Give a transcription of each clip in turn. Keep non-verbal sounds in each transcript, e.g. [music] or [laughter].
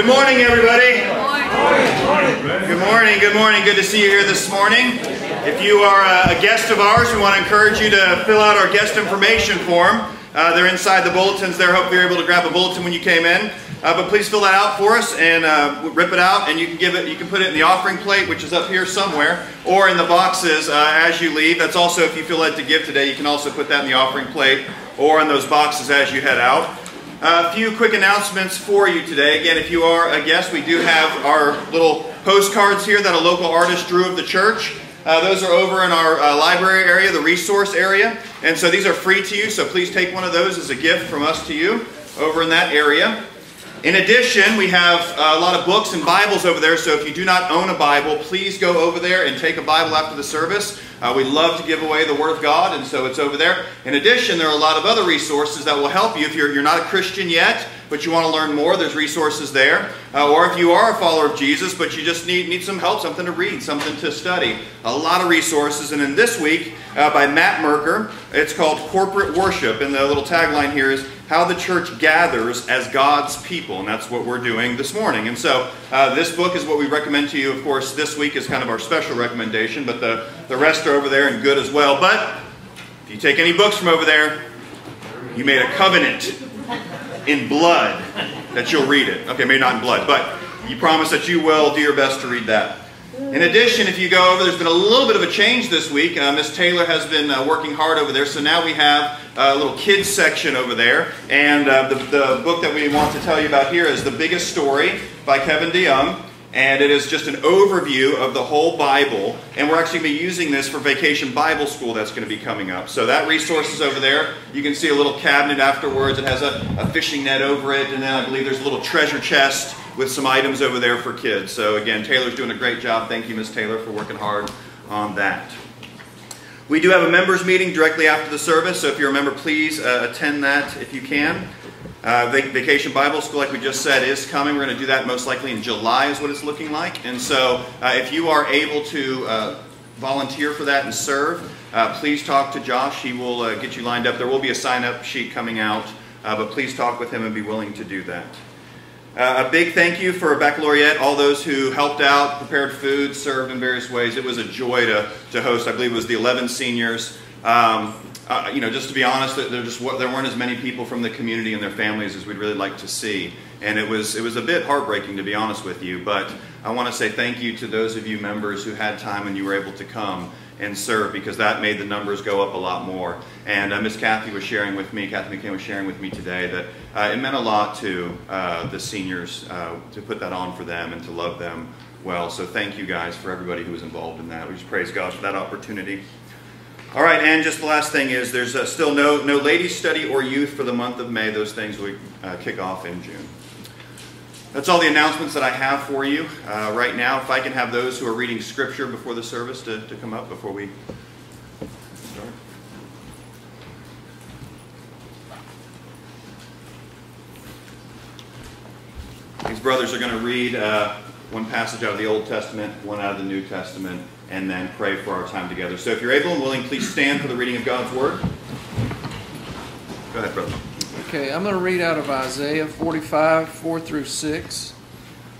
Good morning, everybody. Good morning. Good morning. Good to see you here this morning. If you are a guest of ours, we want to encourage you to fill out our guest information form. Uh, they're inside the bulletins there. Hope you're able to grab a bulletin when you came in. Uh, but please fill that out for us and uh, rip it out, and you can give it. You can put it in the offering plate, which is up here somewhere, or in the boxes uh, as you leave. That's also if you feel led to give today, you can also put that in the offering plate or in those boxes as you head out. A few quick announcements for you today. Again, if you are a guest, we do have our little postcards here that a local artist drew of the church. Uh, those are over in our uh, library area, the resource area. And so these are free to you, so please take one of those as a gift from us to you over in that area. In addition, we have a lot of books and Bibles over there, so if you do not own a Bible, please go over there and take a Bible after the service. Uh, we love to give away the Word of God, and so it's over there. In addition, there are a lot of other resources that will help you if you're, you're not a Christian yet, but you want to learn more, there's resources there. Uh, or if you are a follower of Jesus, but you just need, need some help, something to read, something to study, a lot of resources. And in this week, uh, by Matt Merker, it's called Corporate Worship, and the little tagline here is how the church gathers as God's people, and that's what we're doing this morning. And so, uh, this book is what we recommend to you. Of course, this week is kind of our special recommendation, but the, the rest are over there and good as well. But if you take any books from over there, you made a covenant in blood that you'll read it. Okay, maybe not in blood, but you promise that you will do your best to read that. In addition, if you go over, there's been a little bit of a change this week. Uh, Miss Taylor has been uh, working hard over there, so now we have a little kids section over there. And uh, the, the book that we want to tell you about here is The Biggest Story by Kevin DeYoung. And it is just an overview of the whole Bible. And we're actually going to be using this for Vacation Bible School that's going to be coming up. So that resource is over there. You can see a little cabinet afterwards. It has a, a fishing net over it. And then I believe there's a little treasure chest with some items over there for kids. So again, Taylor's doing a great job. Thank you, Miss Taylor, for working hard on that. We do have a members meeting directly after the service, so if you're a member, please uh, attend that if you can. Uh, Vacation Bible School, like we just said, is coming. We're going to do that most likely in July, is what it's looking like. And so, uh, if you are able to uh, volunteer for that and serve, uh, please talk to Josh. He will uh, get you lined up. There will be a sign up sheet coming out, uh, but please talk with him and be willing to do that. a big thank you for baccalaureate, all those who helped out, prepared food, served in various ways. It was a joy to, to host. I believe it was the 11 seniors. Um, uh, you know, just to be honest, there just there weren't as many people from the community and their families as we'd really like to see, and it was it was a bit heartbreaking to be honest with you. But I want to say thank you to those of you members who had time and you were able to come and serve because that made the numbers go up a lot more. And uh, Miss Kathy was sharing with me, Kathy McCain was sharing with me today that uh, it meant a lot to uh, the seniors uh, to put that on for them and to love them well. So thank you guys for everybody who was involved in that. We just praise God for that opportunity. All right, and just the last thing is there's uh, still no, no ladies study or youth for the month of May. Those things will uh, kick off in June. That's all the announcements that I have for you uh, right now. If I can have those who are reading scripture before the service to, to come up before we start. These brothers are going to read uh, one passage out of the Old Testament, one out of the New Testament and then pray for our time together. So if you're able and willing, please stand for the reading of God's Word. Go ahead, brother. Okay, I'm going to read out of Isaiah 45, 4 through 6.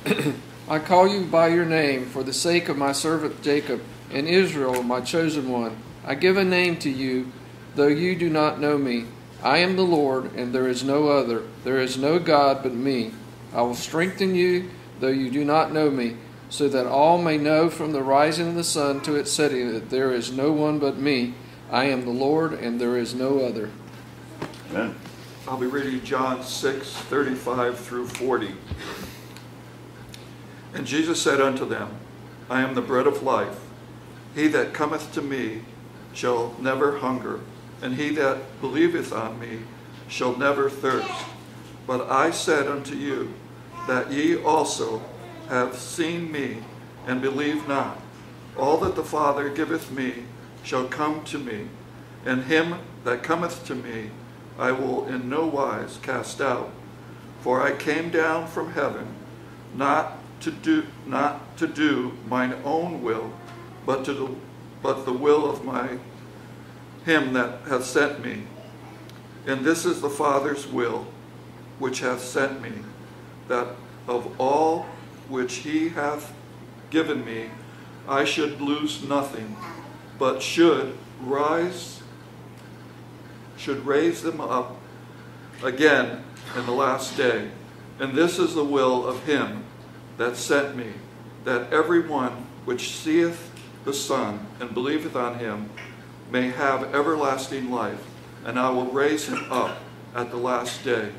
[clears throat] I call you by your name for the sake of my servant Jacob and Israel, my chosen one. I give a name to you, though you do not know me. I am the Lord, and there is no other. There is no God but me. I will strengthen you, though you do not know me so that all may know from the rising of the sun to its setting that there is no one but me. I am the Lord, and there is no other. Amen. I'll be reading John 6 35 through 40. And Jesus said unto them, I am the bread of life. He that cometh to me shall never hunger, and he that believeth on me shall never thirst. But I said unto you, that ye also have seen me, and believe not. All that the Father giveth me shall come to me, and him that cometh to me I will in no wise cast out. For I came down from heaven, not to do not to do mine own will, but to do, but the will of my him that hath sent me. And this is the Father's will, which hath sent me, that of all which he hath given me, I should lose nothing, but should rise, should raise them up again in the last day. And this is the will of him that sent me, that every one which seeth the Son and believeth on him may have everlasting life, and I will raise him up at the last day.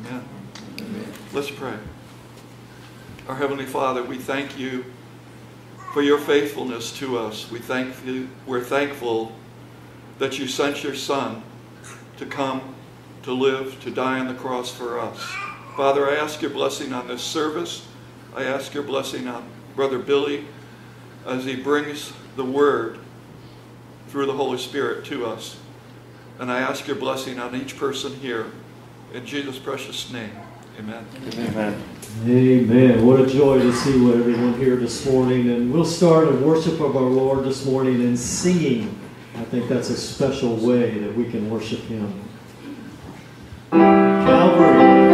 Amen. Amen. Let's pray. Our Heavenly Father, we thank you for your faithfulness to us. We thank you, we're thankful that you sent your Son to come, to live, to die on the cross for us. Father, I ask your blessing on this service. I ask your blessing on Brother Billy as he brings the word through the Holy Spirit to us. And I ask your blessing on each person here. In Jesus' precious name, amen. Amen. Amen. What a joy to see everyone here this morning. And we'll start a worship of our Lord this morning and singing. I think that's a special way that we can worship Him. Calvary.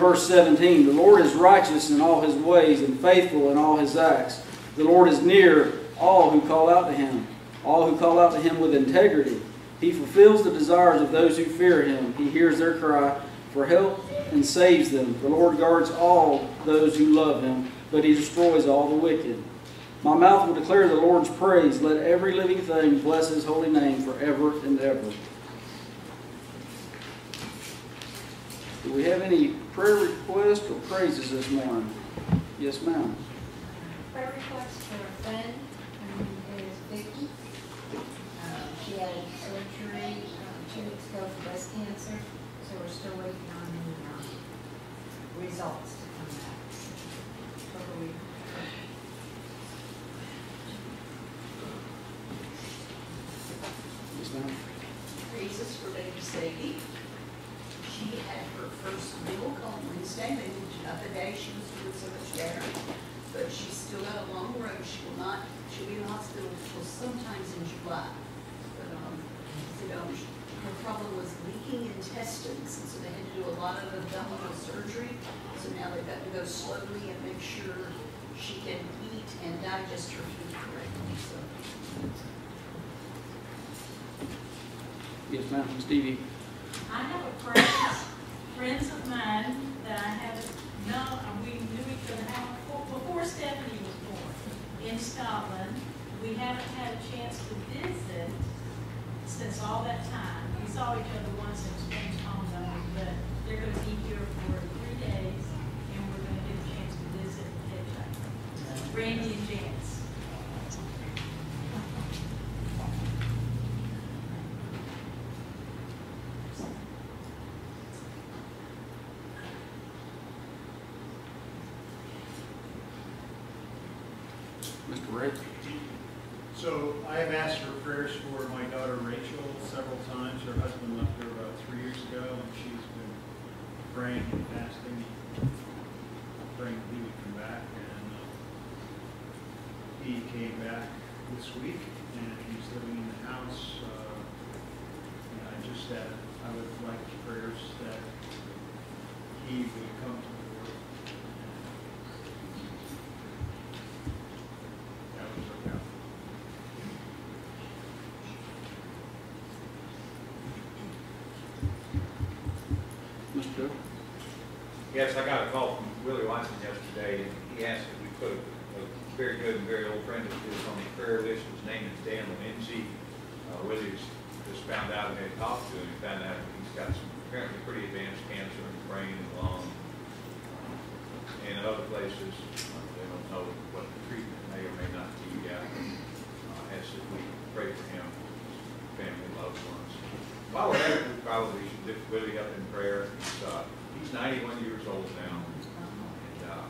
Verse 17. The Lord is righteous in all his ways and faithful in all his acts. The Lord is near all who call out to him, all who call out to him with integrity. He fulfills the desires of those who fear him. He hears their cry for help and saves them. The Lord guards all those who love him, but he destroys all the wicked. My mouth will declare the Lord's praise. Let every living thing bless his holy name forever and ever. Do we have any prayer requests or praises this morning? Yes, ma'am. Prayer request for a friend, her name is Vicky. Uh, She had surgery uh, two weeks ago for breast cancer, so we're still waiting on the uh, results to come back. So we- Yes, ma'am. praises for Lady Sadie. She had her first meal on Wednesday, they moved it up a day, she was doing so much better. But she's still got a long road, she will not, she'll be in the hospital until sometimes in July. But, um, you know, she- her problem was leaking intestines, and so they had to do a lot of abdominal surgery. So now they've got to go slowly and make sure she can eat and digest her food correctly, so. Yes, ma'am. Stevie. I have a friends, friends of mine that I haven't known, uh, we knew each other before, Stephanie was born in Scotland. We haven't had a chance to visit since all that time. We saw each other once in on them, but they're gonna be here for three days and we're gonna get a chance to visit and catch up. Randy and Janice. Mr. Ray. So I have asked for prayers for my daughter Rachel several times. Her husband left her about three years ago, and she's been praying and fasting, praying that he would come back. And uh, he came back this week, and he's living in the house. Uh, and I just said I would like prayers that he would come to the Lord. That would work out. Mr. Cook. Yes, I got a call from Willie Watson yesterday, and he asked if we put a a very good and very old friend of his on the prayer list. His name is Dan Lindsay. Uh, Willie's just found out, and had talked to him, and found out he's got some apparently pretty advanced cancer in the brain and lung. uh, And in other places, uh, they don't know what the treatment may or may not be yet. Uh, if we pray for him, his family, loved ones. While we're it, we probably should lift Willie up in prayer. He's, uh, he's ninety-one years old now. And, uh,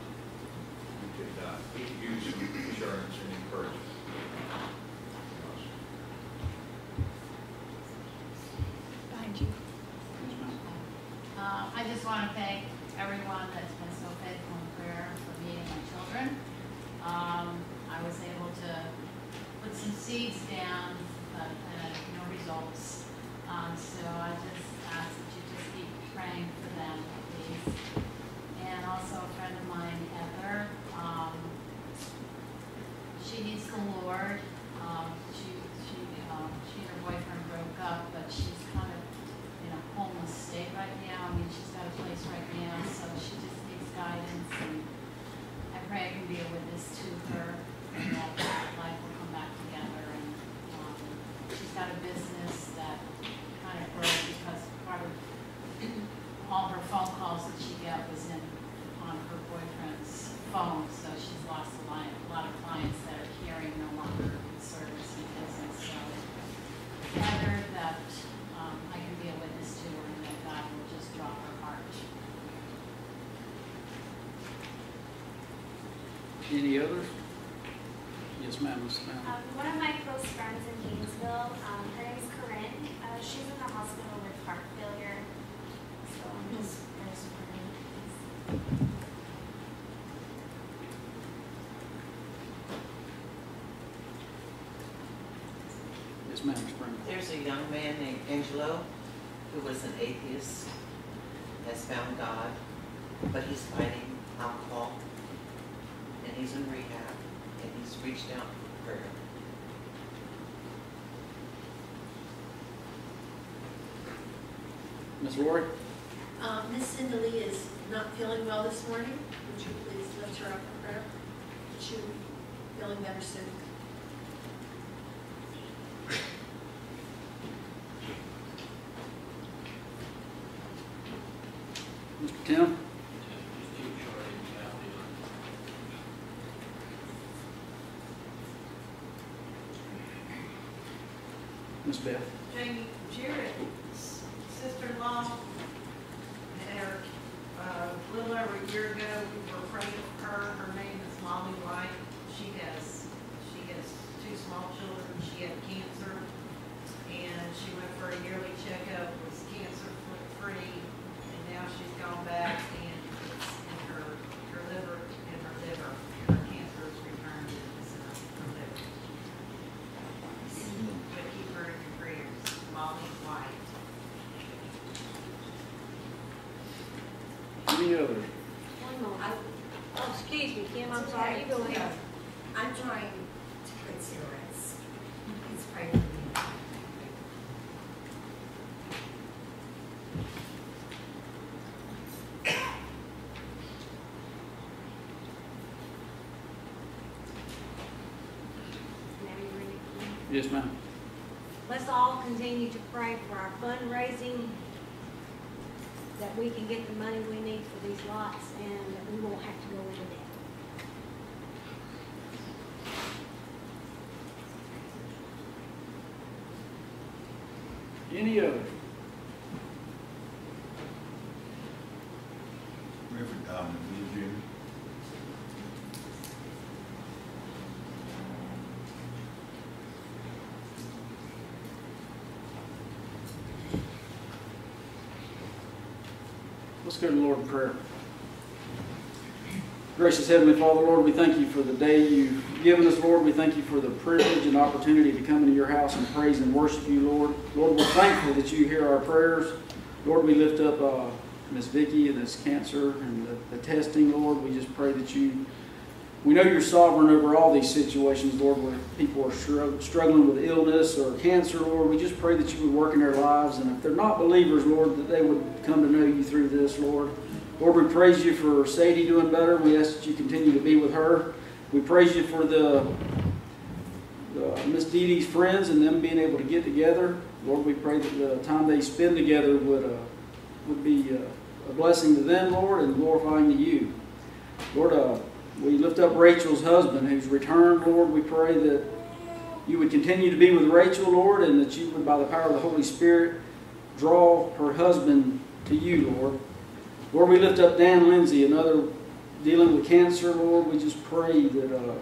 we could, uh, use some assurance and encouragement. Behind you. Uh, I just want to thank everyone that's been so faithful in prayer for me and my children. Um, I was able to put some seeds down, but, uh, no results. Um, so I just ask that you just keep praying for them, please. And also a friend of mine, Heather, um, she needs the Lord. Um, she, she, um, she and her boyfriend broke up, but she's kind of in a homeless state right now. I mean, she's got a place right now, so she just needs guidance and I pray I can be a witness to her and that life will come back together and, um, she's got a business that kind of broke because part of all her phone calls that she got was in, on her boyfriend's phone, so she's lost a lot, a lot of clients that are carrying no longer in service and business, so. Heather, that, um, I can be a witness to her and that God will just draw her heart. Any others? Yes, ma'am, Um, one of my close friends in Gainesville, um, her name is Corinne. Uh, she's in the hospital with heart failure. So I'm just prayers for her. Yes, ma'am, There's a young man named Angelo who was an atheist, has found God, but he's fighting alcohol, and he's in rehab, and he's reached out for prayer. Ms. Lori? Um, Miss Cindy Lee is not feeling well this morning. Would you please lift her up in prayer? She will be feeling better soon. Mr. Tim? Ms. Beth? Jamie Jarrett's sister-in-law, had her, uh, a little over a year ago, we were praying for her, her name is Molly White. She has, she has two small children, she had cancer, and she went for a yearly checkup, was cancer-free, and now she's gone back and it's in her, her liver, in her liver, her cancer is returned, and it's in her liver. But keep her in your prayers, Molly White. Any others? One moment. Oh, excuse me, Kim, I'm sorry, you go ahead. I'm trying to quit cigarettes. Please pray for me. Now you ready? Yes, ma'am. Let's all continue to pray for our fundraising, that we can get the money we need for these lots and that we won't have to go into debt. Any others? Reverend Dominic, will you Jimmy? Let's go to the Lord in prayer. Gracious Heavenly Father, Lord, we thank you for the day you've given us, Lord. We thank you for the privilege and opportunity to come into your house and praise and worship you, Lord. Lord, we're thankful that you hear our prayers. Lord, we lift up uh, Miss Vicki and this cancer and the, the testing, Lord. We just pray that you, we know you're sovereign over all these situations, Lord, where people are struggling with illness or cancer, Lord. We just pray that you would work in their lives. And if they're not believers, Lord, that they would come to know you through this, Lord. Lord, we praise you for Sadie doing better. We ask that you continue to be with her. We praise you for the, the Miss Dee Dee's friends and them being able to get together. Lord, we pray that the time they spend together would, uh, would be uh, a blessing to them, Lord, and glorifying to you. Lord, uh, we lift up Rachel's husband who's returned, Lord. We pray that you would continue to be with Rachel, Lord, and that you would, by the power of the Holy Spirit, draw her husband to you, Lord. Lord, we lift up Dan Lindsay, another dealing with cancer, Lord. We just pray that uh,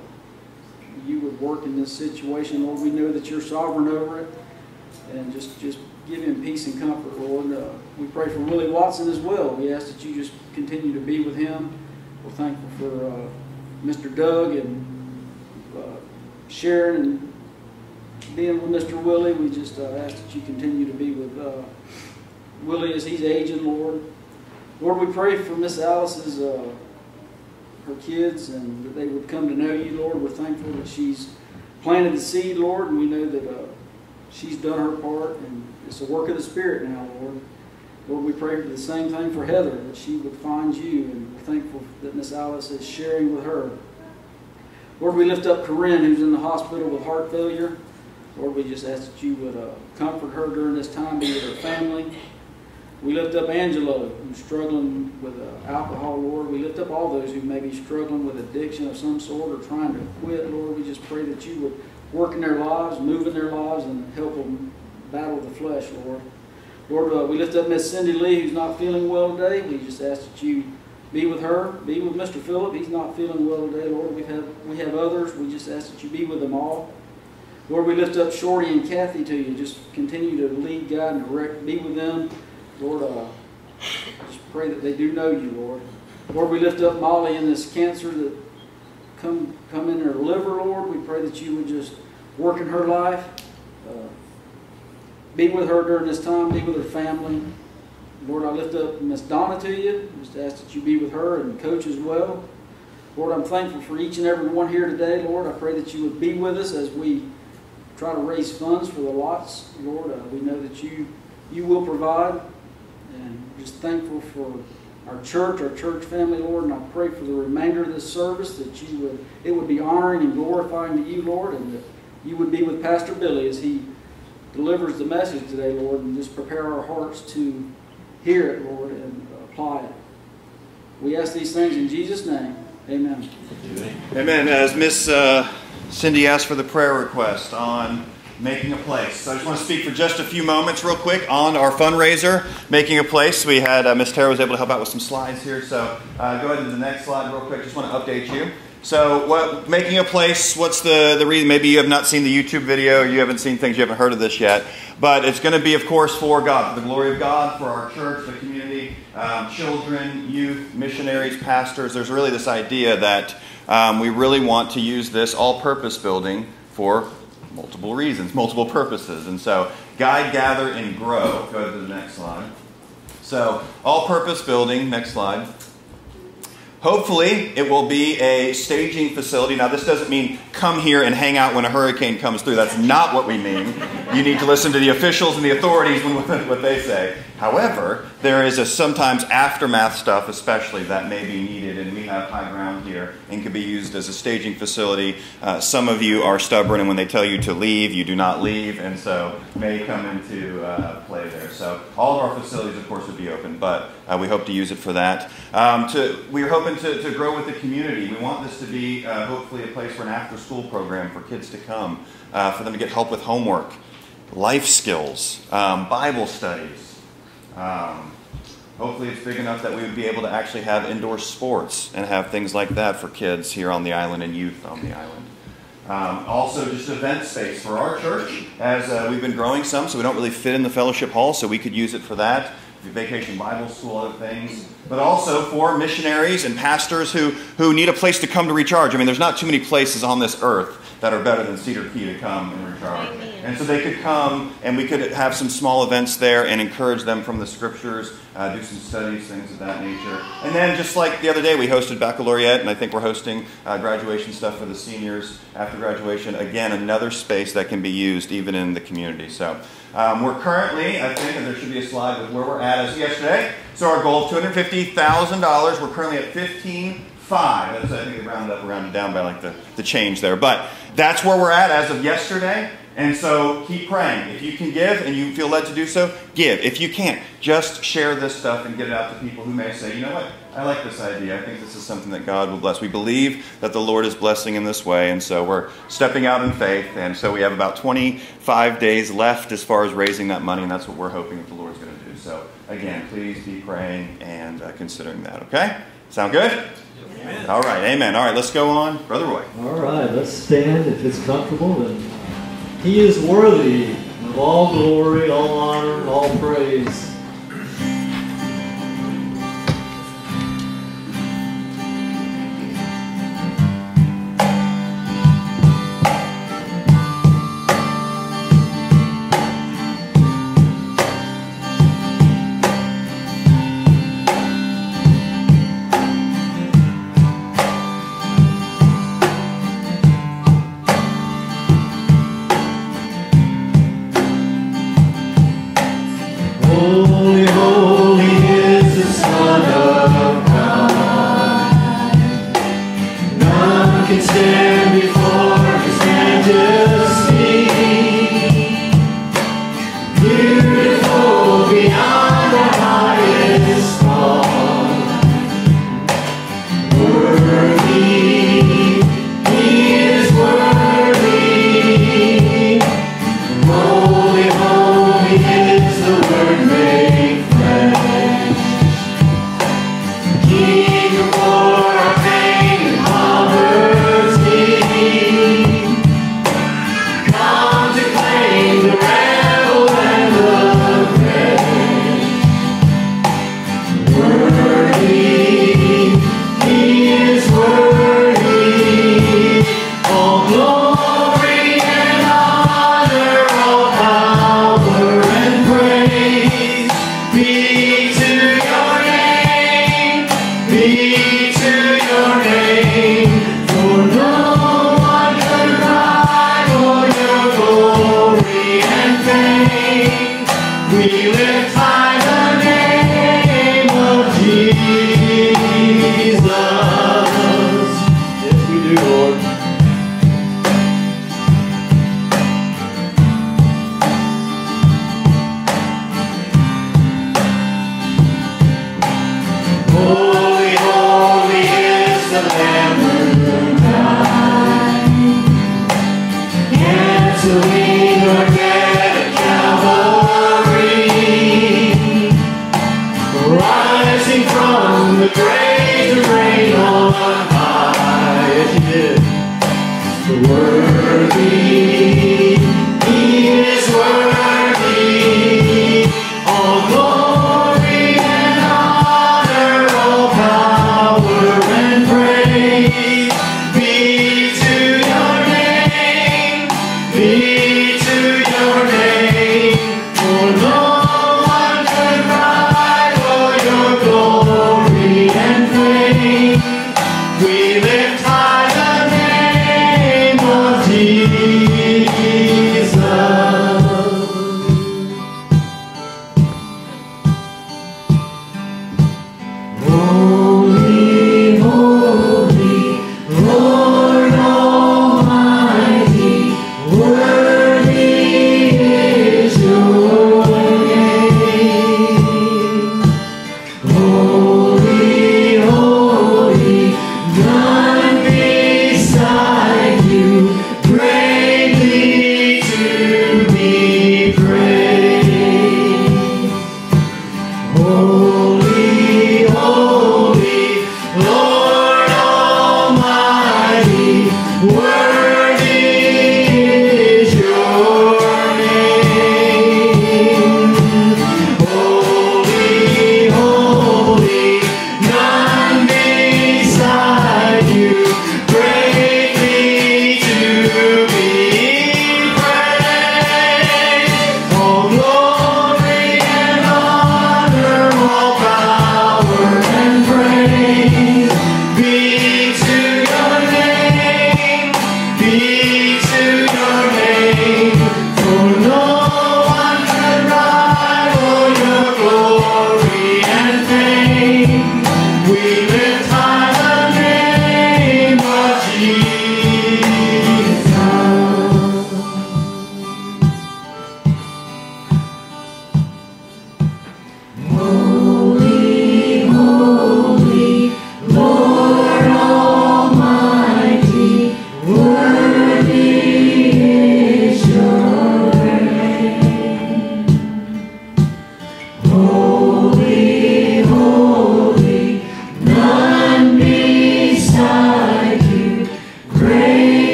you would work in this situation, Lord. We know that you're sovereign over it, and just just give him peace and comfort, Lord. Uh, we pray for Willie Watson as well. We ask that you just continue to be with him. We're thankful for uh, Mr. Doug and uh, Sharon and being with Mr. Willie. We just uh, ask that you continue to be with uh, Willie as he's aging, Lord. Lord, we pray for Miss Alice's uh, her kids and that they would come to know you, Lord. We're thankful that she's planted the seed, Lord, and we know that uh, she's done her part, and it's a work of the Spirit now, Lord. Lord, we pray for the same thing for Heather, that she would find you, and we're thankful that Miss Alice is sharing with her. Lord, we lift up Corinne, who's in the hospital with heart failure. Lord, we just ask that you would uh, comfort her during this time, be with her family. We lift up Angelo, who's struggling with uh, alcohol, Lord. We lift up all those who may be struggling with addiction of some sort or trying to quit, Lord. We just pray that you would work in their lives, move in their lives, and help them battle the flesh, Lord. Lord, uh, we lift up Miss Cindy Lee, who's not feeling well today. We just ask that you be with her, be with Mr. Phillip. He's not feeling well today, Lord. We have we have others. We just ask that you be with them all. Lord, we lift up Shorty and Kathy to you. Just continue to lead, guide, and direct. Be with them. Lord, uh, just pray that they do know you, Lord. Lord, we lift up Molly in this cancer that come come in her liver, Lord. We pray that you would just work in her life. Uh, be with her during this time. Be with her family. Lord, I lift up Miss Donna to you. Just ask that you be with her and coach as well. Lord, I'm thankful for each and every one here today. Lord, I pray that you would be with us as we try to raise funds for the lots. Lord, uh, we know that you you will provide, just thankful for our church, our church family, Lord. And I pray for the remainder of this service that you would it would be honoring and glorifying to you, Lord, and that you would be with Pastor Billy as he delivers the message today, Lord, and just prepare our hearts to hear it, Lord, and apply it. We ask these things in Jesus' name. Amen. Amen. As Miss uh, Cindy asked for the prayer request on making a place. So I just want to speak for just a few moments, real quick, on our fundraiser, making a place. We had uh, Miss Tara was able to help out with some slides here. So uh, go ahead to the next slide, real quick. Just want to update you. So, what making a place? What's the the reason? Maybe you have not seen the YouTube video, or you haven't seen things, you haven't heard of this yet. But it's going to be, of course, for God, for the glory of God, for our church, the community, um, children, youth, missionaries, pastors. There's really this idea that um, we really want to use this all-purpose building for multiple reasons, multiple purposes. And so, guide, gather, and grow. Go to the next slide. So, all-purpose building. Next slide. Hopefully, it will be a staging facility. Now, this doesn't mean come here and hang out when a hurricane comes through. That's not what we mean. You need to listen to the officials and the authorities when [laughs] what they say. However, there is a sometimes aftermath stuff, especially that may be needed, and we have high ground here and can be used as a staging facility. Uh, some of you are stubborn, and when they tell you to leave, you do not leave, and so may come into uh, play there. So all of our facilities, of course, would be open, but uh, we hope to use it for that. Um, to, we're hoping to, to, grow with the community. We want this to be uh, hopefully a place for an after-school program for kids to come, uh, for them to get help with homework, life skills, um, Bible studies. Um, hopefully, it's big enough that we would be able to actually have indoor sports and have things like that for kids here on the island and youth on the island. Um, also, just event space for our church, as uh, we've been growing some, so we don't really fit in the fellowship hall, so we could use it for that. Vacation Bible School, other things, but also for missionaries and pastors who, who need a place to come to recharge. I mean, there's not too many places on this earth that are better than Cedar Key to come and recharge. Amen. And so they could come and we could have some small events there and encourage them from the scriptures, uh, do some studies, things of that nature. And then just like the other day, we hosted baccalaureate, and I think we're hosting uh, graduation stuff for the seniors after graduation. Again, another space that can be used even in the community. So um, we're currently, I think, and there should be a slide with where we're at as yesterday. So our goal of $250,000. We're currently at 15 five. That's, I think they rounded up, rounded down by like the, the change there. But that's where we're at as of yesterday. And so keep praying. If you can give and you feel led to do so, give. If you can't, just share this stuff and get it out to people who may say, you know what, I like this idea. I think this is something that God will bless. We believe that the Lord is blessing in this way, and so we're stepping out in faith. And so we have about 25 days left as far as raising that money, and that's what we're hoping that the Lord's going to do. So again, please be praying and uh, considering that, okay? Sound good? Amen. All right, amen. All right, let's go on. Brother Roy. All right, let's stand if it's comfortable. And he is worthy of all glory, all honor, all praise. Oh.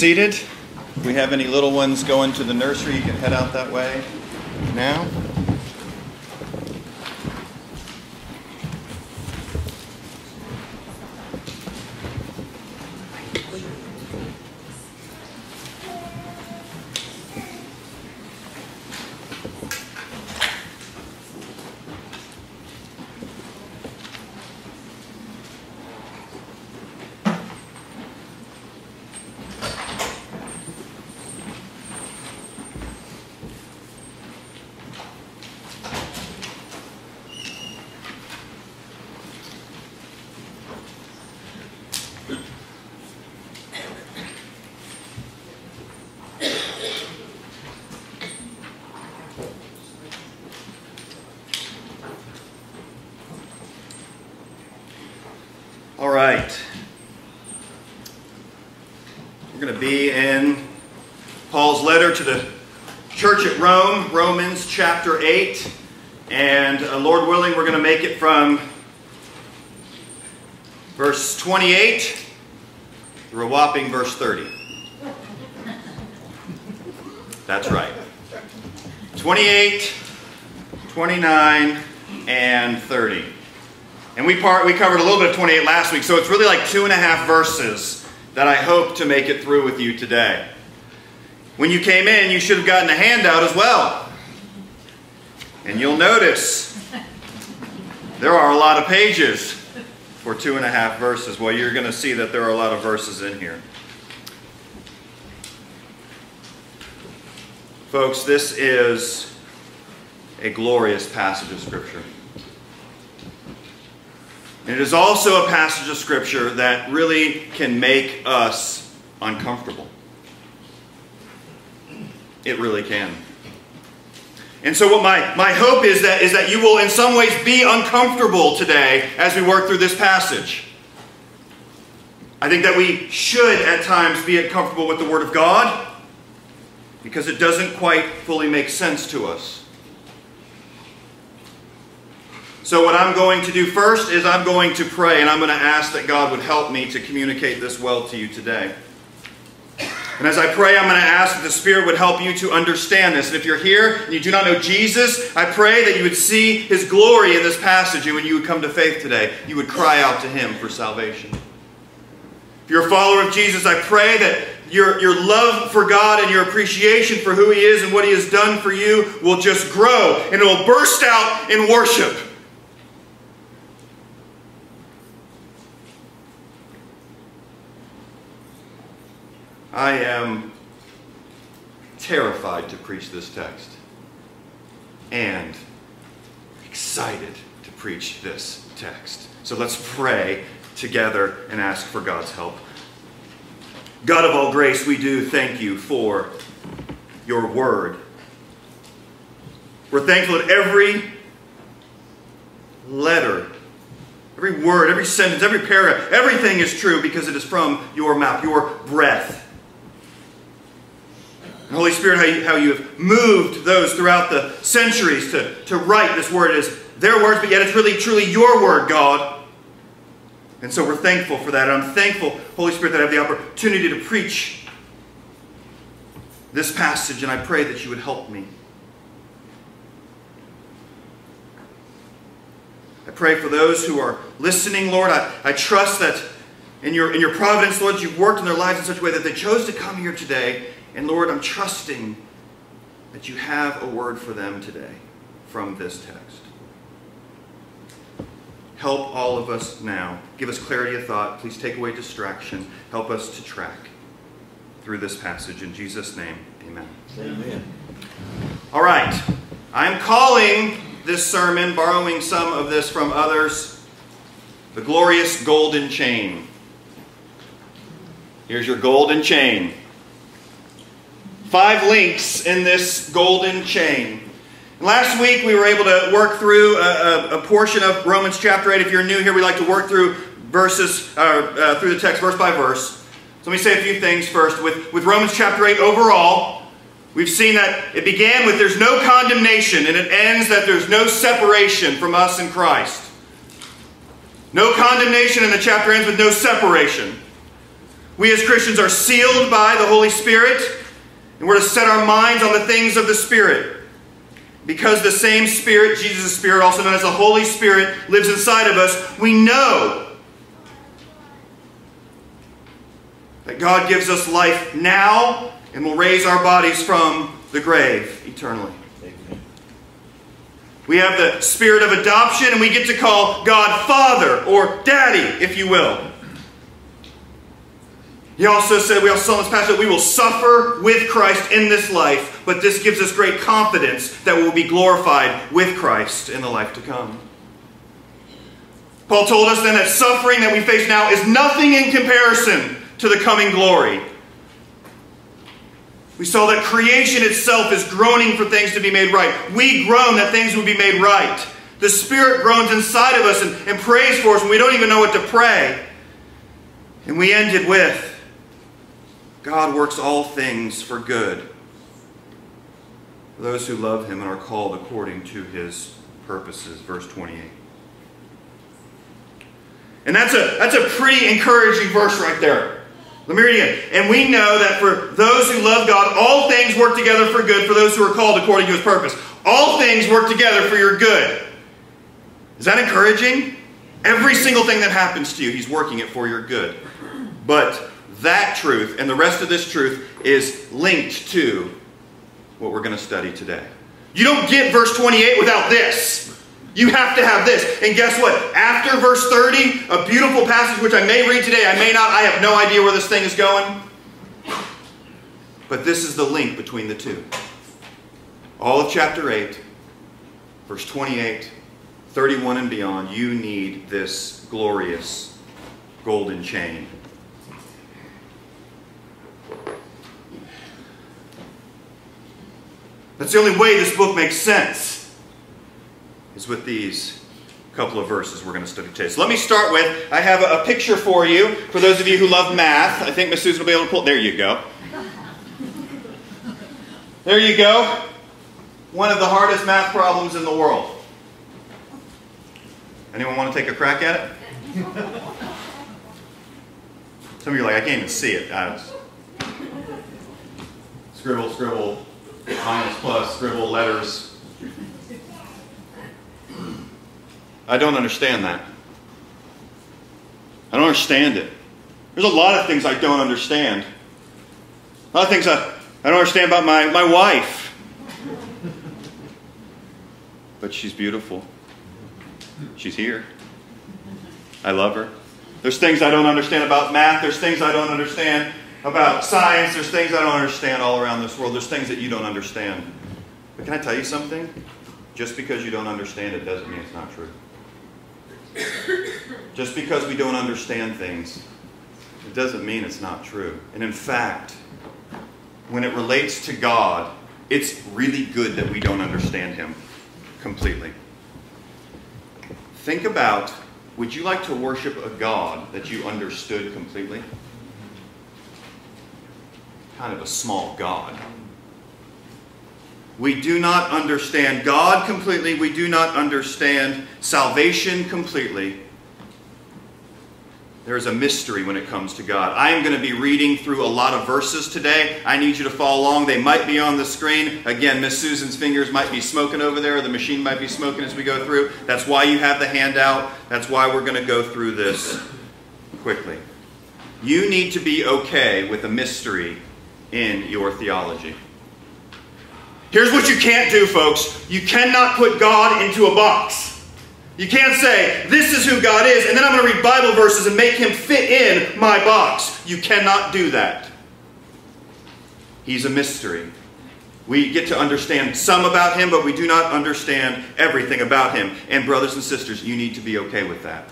Seated. If we have any little ones going to the nursery, you can head out that way now. All right. We're going to be in Paul's letter to the church at Rome, Romans chapter 8. And uh, Lord willing, we're going to make it from verse 28 through a whopping verse 30. That's right. 28, 29, and 30. And we, part, we covered a little bit of 28 last week, so it's really like two and a half verses that I hope to make it through with you today. When you came in, you should have gotten a handout as well. And you'll notice there are a lot of pages for two and a half verses. Well, you're going to see that there are a lot of verses in here. Folks, this is a glorious passage of Scripture. And it is also a passage of Scripture that really can make us uncomfortable. It really can. And so what my, my hope is that is that you will in some ways be uncomfortable today as we work through this passage. I think that we should at times be uncomfortable with the Word of God because it doesn't quite fully make sense to us. So, what I'm going to do first is I'm going to pray and I'm going to ask that God would help me to communicate this well to you today. And as I pray, I'm going to ask that the Spirit would help you to understand this. And if you're here and you do not know Jesus, I pray that you would see His glory in this passage. And when you would come to faith today, you would cry out to Him for salvation. If you're a follower of Jesus, I pray that your, your love for God and your appreciation for who He is and what He has done for you will just grow and it will burst out in worship. I am terrified to preach this text and excited to preach this text. So let's pray together and ask for God's help. God of all grace, we do thank you for your word. We're thankful that every letter, every word, every sentence, every paragraph, everything is true because it is from your mouth, your breath. And Holy Spirit, how you, how you have moved those throughout the centuries to, to write this word as their words, but yet it's really truly your word, God. And so we're thankful for that. And I'm thankful, Holy Spirit, that I have the opportunity to preach this passage, and I pray that you would help me. I pray for those who are listening, Lord. I, I trust that in your, in your providence, Lord, you've worked in their lives in such a way that they chose to come here today. And Lord, I'm trusting that you have a word for them today from this text. Help all of us now. Give us clarity of thought. Please take away distraction. Help us to track through this passage. In Jesus' name, amen. Amen. All right. I'm calling this sermon, borrowing some of this from others, the glorious golden chain. Here's your golden chain. Five links in this golden chain. Last week we were able to work through a, a, a, portion of Romans chapter 8. If you're new here, we like to work through verses, uh, uh, through the text verse by verse. So let me say a few things first. With, with Romans chapter 8 overall, we've seen that it began with there's no condemnation, and it ends that there's no separation from us in Christ. No condemnation, and the chapter ends with no separation. We as Christians are sealed by the Holy Spirit, and we're to set our minds on the things of the Spirit. Because the same Spirit, Jesus' Spirit, also known as the Holy Spirit, lives inside of us, we know that God gives us life now and will raise our bodies from the grave eternally. We have the spirit of adoption, and we get to call God Father or Daddy, if you will. He also said, we also saw in this passage, that we will suffer with Christ in this life, but this gives us great confidence that we will be glorified with Christ in the life to come. Paul told us then that suffering that we face now is nothing in comparison to the coming glory. We saw that creation itself is groaning for things to be made right. We groan that things will be made right. The Spirit groans inside of us and, and prays for us, and we don't even know what to pray. And we ended with God works all things for good for those who love him and are called according to his purposes. Verse 28. And that's a, that's a pretty encouraging verse right there. Let me read it again. And we know that for those who love God, all things work together for good for those who are called according to his purpose. All things work together for your good. Is that encouraging? Every single thing that happens to you, he's working it for your good. But that truth and the rest of this truth is linked to what we're going to study today. You don't get verse 28 without this. You have to have this. And guess what? After verse 30, a beautiful passage which I may read today, I may not, I have no idea where this thing is going. But this is the link between the two. All of chapter 8, verse 28, 31 and beyond, you need this glorious golden chain That's the only way this book makes sense, is with these couple of verses we're going to study today. So let me start with I have a, picture for you. For those of you who love math, I think Miss Susan will be able to pull. There you go. There you go. One of the hardest math problems in the world. Anyone want to take a crack at it? Some of you are like, I can't even see it. I was... Scribble, scribble, minus, plus, scribble, letters. I don't understand that. I don't understand it. There's a lot of things I don't understand. A lot of things I, I don't understand about my, my wife. But she's beautiful. She's here. I love her. There's things I don't understand about math. There's things I don't understand about science. There's things I don't understand all around this world. There's things that you don't understand. But can I tell you something? Just because you don't understand it doesn't mean it's not true. Just because we don't understand things, it doesn't mean it's not true. And in fact, when it relates to God, it's really good that we don't understand Him completely. Think about would you like to worship a God that you understood completely? Kind of a small God. We do not understand God completely. We do not understand salvation completely. There is a mystery when it comes to God. I am going to be reading through a lot of verses today. I need you to follow along. They might be on the screen. Again, Miss Susan's fingers might be smoking over there. The machine might be smoking as we go through. That's why you have the handout. That's why we're going to go through this quickly. You need to be okay with a mystery in your theology. Here's what you can't do, folks. You cannot put God into a box. You can't say, this is who God is, and then I'm going to read Bible verses and make him fit in my box. You cannot do that. He's a mystery. We get to understand some about him, but we do not understand everything about him. And, brothers and sisters, you need to be okay with that.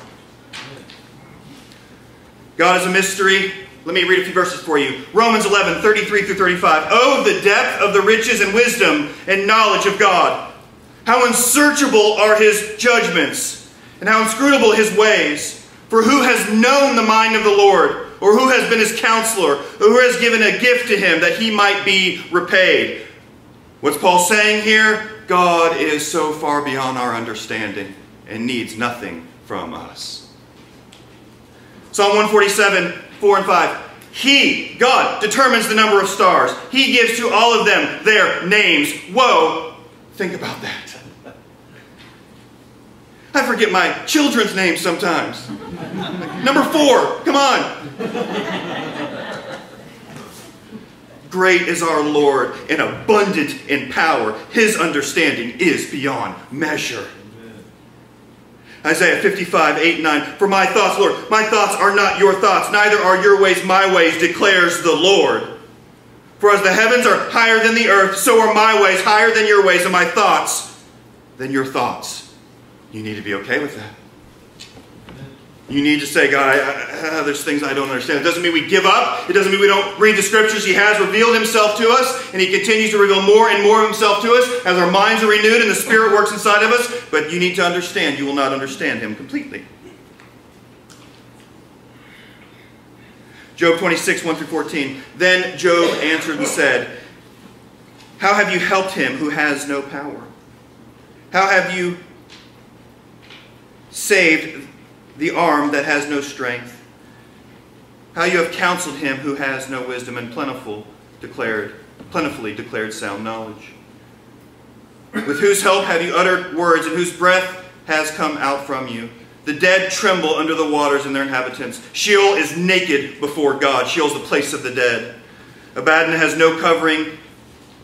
God is a mystery. Let me read a few verses for you. Romans 11, 33 through 35. Oh, the depth of the riches and wisdom and knowledge of God. How unsearchable are his judgments, and how inscrutable his ways. For who has known the mind of the Lord, or who has been his counselor, or who has given a gift to him that he might be repaid? What's Paul saying here? God is so far beyond our understanding and needs nothing from us. Psalm 147, 4 and 5. He, God, determines the number of stars. He gives to all of them their names. Whoa, think about that. I forget my children's names sometimes. Number four, come on. Great is our Lord and abundant in power. His understanding is beyond measure. Isaiah 55, 8 and 9. For my thoughts, Lord, my thoughts are not your thoughts, neither are your ways my ways, declares the Lord. For as the heavens are higher than the earth, so are my ways higher than your ways, and my thoughts than your thoughts. You need to be okay with that. You need to say, God, I, I, there's things I don't understand. It doesn't mean we give up. It doesn't mean we don't read the scriptures. He has revealed himself to us, and he continues to reveal more and more of himself to us as our minds are renewed and the Spirit works inside of us. But you need to understand, you will not understand him completely. Job 26, 1 through 14. Then Job answered and said, How have you helped him who has no power? How have you saved the arm that has no strength. How you have counseled him who has no wisdom and plentiful declared, plentifully declared sound knowledge. With whose help have you uttered words, and whose breath has come out from you? The dead tremble under the waters and their inhabitants. Sheol is naked before God. Sheol is the place of the dead. Abaddon has no covering.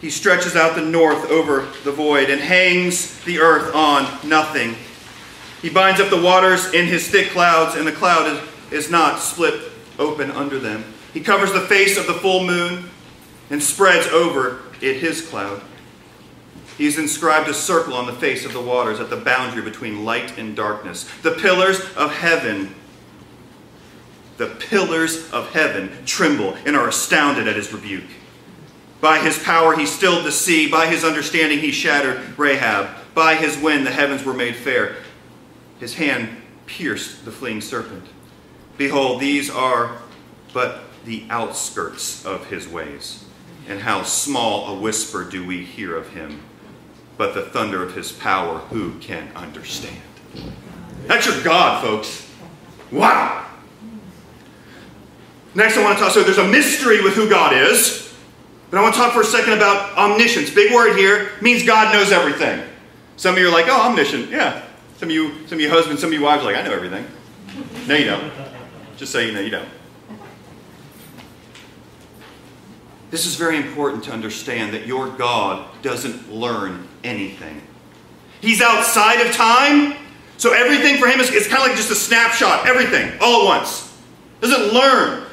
He stretches out the north over the void and hangs the earth on nothing. He binds up the waters in his thick clouds, and the cloud is, is not split open under them. He covers the face of the full moon and spreads over it his cloud. He has inscribed a circle on the face of the waters at the boundary between light and darkness. The pillars of heaven, the pillars of heaven tremble and are astounded at his rebuke. By his power he stilled the sea. By his understanding he shattered Rahab. By his wind the heavens were made fair. His hand pierced the fleeing serpent. Behold, these are but the outskirts of his ways. And how small a whisper do we hear of him. But the thunder of his power, who can understand? That's your God, folks. Wow. Next, I want to talk. So, there's a mystery with who God is. But I want to talk for a second about omniscience. Big word here means God knows everything. Some of you are like, oh, omniscient. Yeah. Some of you, some of you husbands, some of you wives are like, I know everything. No, you don't. Just so you know, you don't. This is very important to understand that your God doesn't learn anything. He's outside of time, so everything for him is, is kind of like just a snapshot, everything, all at once. Doesn't learn.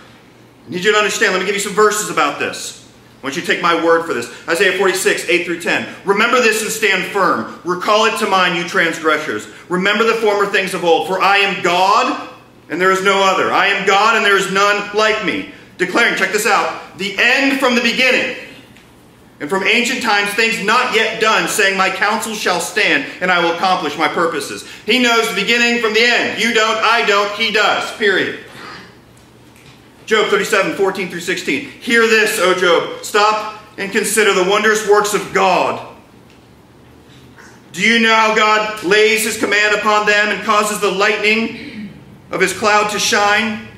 I need you to understand. Let me give you some verses about this. I want you to take my word for this. Isaiah 46, 8 through 10. Remember this and stand firm. Recall it to mind, you transgressors. Remember the former things of old. For I am God, and there is no other. I am God, and there is none like me declaring, check this out, the end from the beginning. And from ancient times, things not yet done, saying, My counsel shall stand, and I will accomplish my purposes. He knows the beginning from the end. You don't, I don't, he does. Period. Job 37, 14 through 16. Hear this, O Job. Stop and consider the wondrous works of God. Do you know how God lays his command upon them and causes the lightning of his cloud to shine?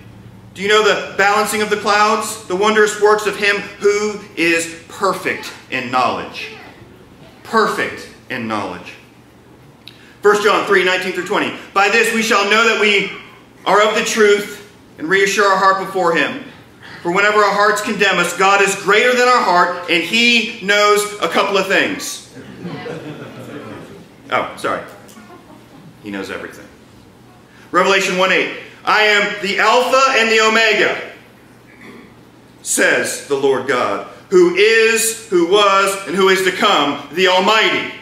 Do you know the balancing of the clouds? The wondrous works of him who is perfect in knowledge. Perfect in knowledge. 1 John 3 19 through 20. By this we shall know that we are of the truth and reassure our heart before him. For whenever our hearts condemn us, God is greater than our heart, and he knows a couple of things. Oh, sorry. He knows everything. Revelation 1 8. I am the Alpha and the Omega, says the Lord God, who is, who was, and who is to come, the Almighty.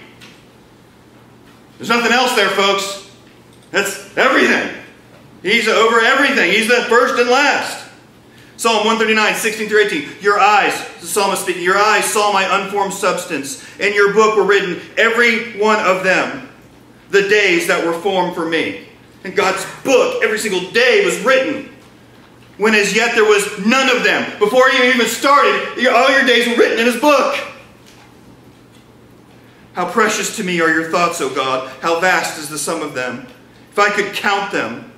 There's nothing else there, folks. That's everything. He's over everything. He's the first and last. Psalm 139, 16 through 18. Your eyes, the psalmist speaking, your eyes saw my unformed substance. In your book were written, every one of them, the days that were formed for me. And God's book, every single day, was written. When as yet there was none of them. Before you even started, all your days were written in His book. How precious to me are your thoughts, O God. How vast is the sum of them. If I could count them,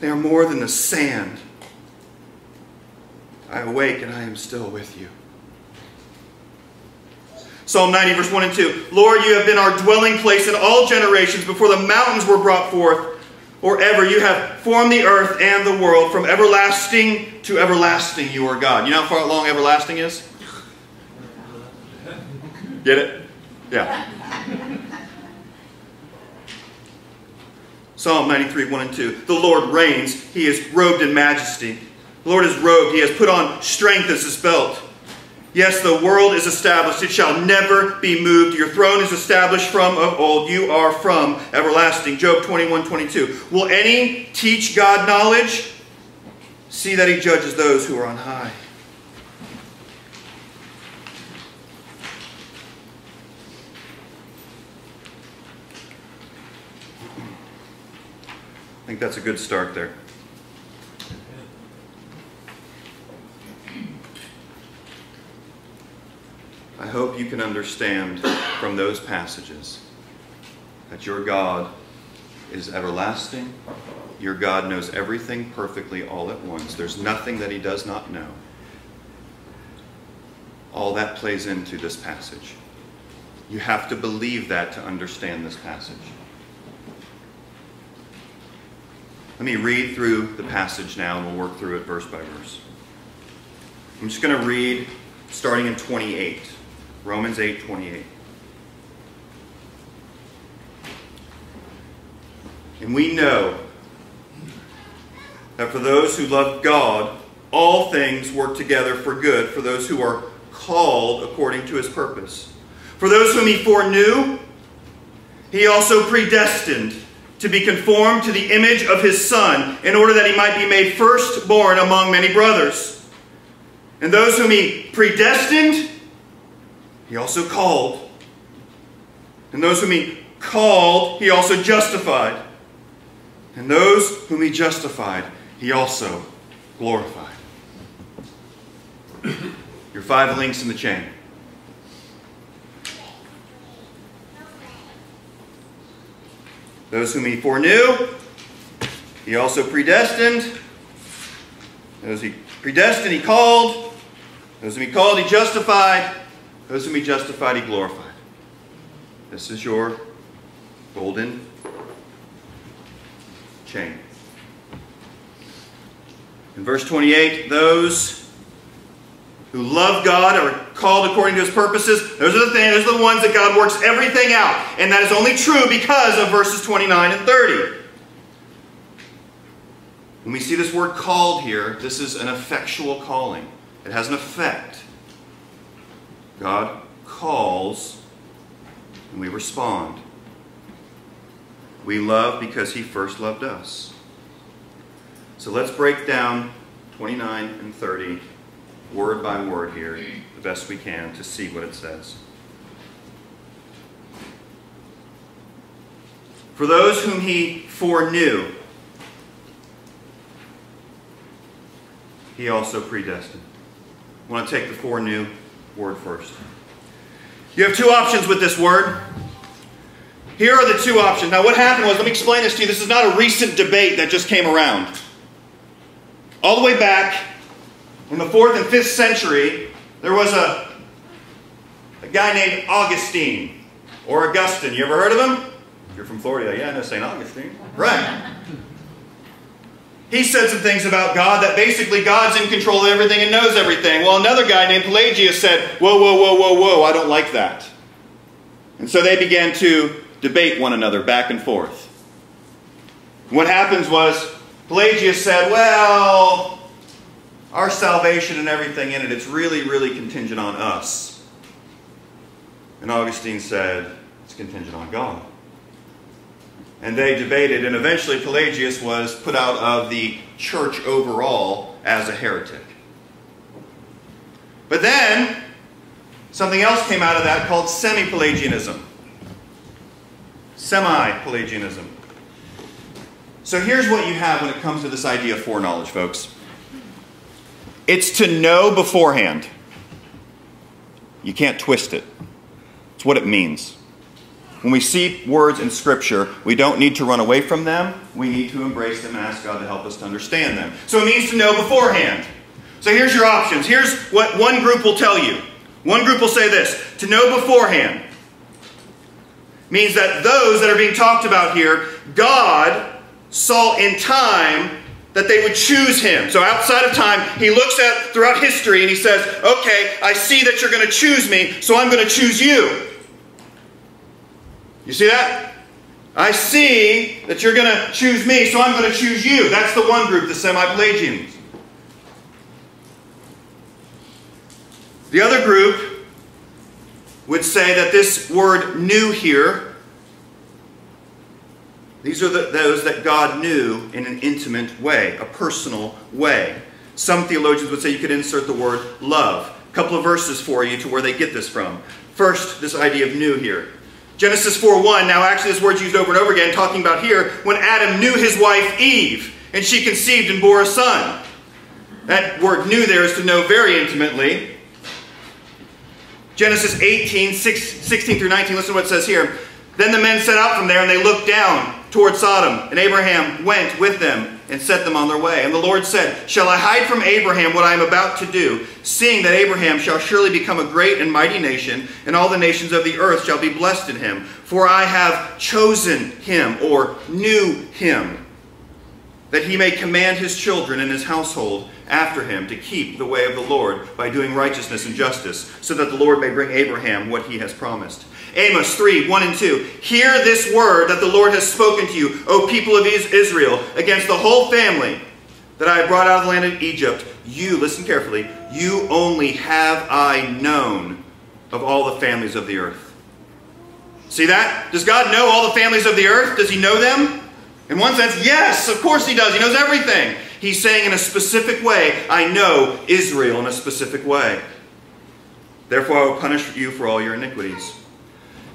they are more than the sand. I awake and I am still with you. Psalm 90, verse 1 and 2. Lord, you have been our dwelling place in all generations before the mountains were brought forth or ever. You have formed the earth and the world. From everlasting to everlasting, you are God. You know how far long everlasting is? Get it? Yeah. Psalm 93, 1 and 2. The Lord reigns. He is robed in majesty. The Lord is robed. He has put on strength as his belt. Yes, the world is established. It shall never be moved. Your throne is established from of old. You are from everlasting. Job 21, 22. Will any teach God knowledge? See that he judges those who are on high. Think that's a good start there. I hope you can understand from those passages that your God is everlasting. Your God knows everything perfectly all at once. There's nothing that he does not know. All that plays into this passage. You have to believe that to understand this passage. Let me read through the passage now and we'll work through it verse by verse. I'm just going to read starting in 28. Romans 8 28. And we know that for those who love God, all things work together for good for those who are called according to his purpose. For those whom he foreknew, he also predestined to be conformed to the image of his Son, in order that he might be made firstborn among many brothers. And those whom he predestined, he also called. And those whom he called, he also justified. And those whom he justified, he also glorified. Your five links in the chain. Those whom he foreknew, he also predestined. Those he predestined, he called. Those whom he called, he justified. Those whom he justified, he glorified. This is your golden chain. In verse 28, those who love God are called according to his purposes. Those are the things, those are the ones that God works everything out. And that is only true because of verses 29 and 30. When we see this word called here, this is an effectual calling. It has an effect. God calls and we respond. We love because he first loved us. So let's break down 29 and 30 word by word here the best we can to see what it says. For those whom he foreknew, he also predestined. I want to take the foreknew word first. You have two options with this word. Here are the two options. Now, what happened was, let me explain this to you. This is not a recent debate that just came around. All the way back in the 4th and 5th century, there was a, a guy named Augustine, or Augustine. You ever heard of him? You're from Florida. Yeah, I know St. Augustine. Right. He said some things about God that basically God's in control of everything and knows everything. Well, another guy named Pelagius said, Whoa, whoa, whoa, whoa, whoa, I don't like that. And so they began to debate one another back and forth. What happens was, Pelagius said, Well, our salvation and everything in it, it's really, really contingent on us. And Augustine said, It's contingent on God. And they debated, and eventually Pelagius was put out of the church overall as a heretic. But then, something else came out of that called semi Pelagianism. Semi Pelagianism. So here's what you have when it comes to this idea of foreknowledge, folks it's to know beforehand. You can't twist it, it's what it means. When we see words in Scripture, we don't need to run away from them. We need to embrace them and ask God to help us to understand them. So it means to know beforehand. So here's your options. Here's what one group will tell you. One group will say this to know beforehand means that those that are being talked about here, God saw in time that they would choose him. So outside of time, he looks at throughout history and he says, Okay, I see that you're going to choose me, so I'm going to choose you. You see that? I see that you're going to choose me, so I'm going to choose you. That's the one group, the semi Pelagians. The other group would say that this word knew here, these are the, those that God knew in an intimate way, a personal way. Some theologians would say you could insert the word love. A couple of verses for you to where they get this from. First, this idea of knew here. Genesis 4.1, Now, actually, this word's used over and over again, talking about here when Adam knew his wife Eve, and she conceived and bore a son. That word knew there is to know very intimately. Genesis 18, 6, 16 through 19, listen to what it says here. Then the men set out from there, and they looked down toward Sodom, and Abraham went with them and set them on their way. And the Lord said, Shall I hide from Abraham what I am about to do, seeing that Abraham shall surely become a great and mighty nation, and all the nations of the earth shall be blessed in him? For I have chosen him, or knew him, that he may command his children and his household after him to keep the way of the Lord by doing righteousness and justice, so that the Lord may bring Abraham what he has promised. Amos 3 1 and 2. Hear this word that the Lord has spoken to you, O people of Israel, against the whole family that I have brought out of the land of Egypt. You, listen carefully, you only have I known of all the families of the earth. See that? Does God know all the families of the earth? Does he know them? In one sense, yes, of course he does. He knows everything. He's saying in a specific way, I know Israel in a specific way. Therefore I will punish you for all your iniquities.